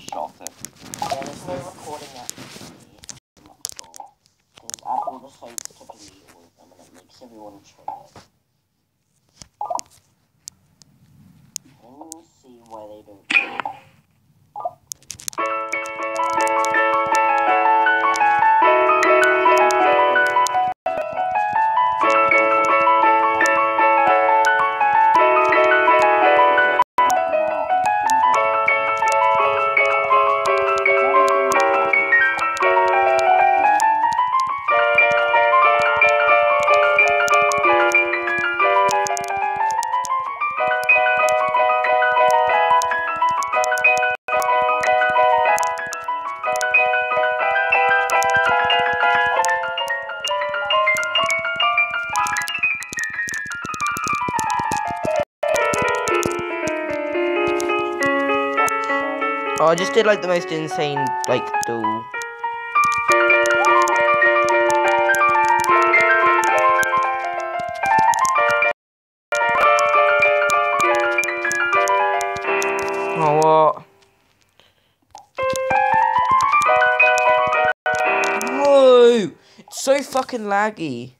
shot it. Yeah, there's no recording at because Apple decides to delete all of them and it makes everyone triggered. Let me see why they don't. Oh, I just did like the most insane like duel. Oh what? So fucking laggy.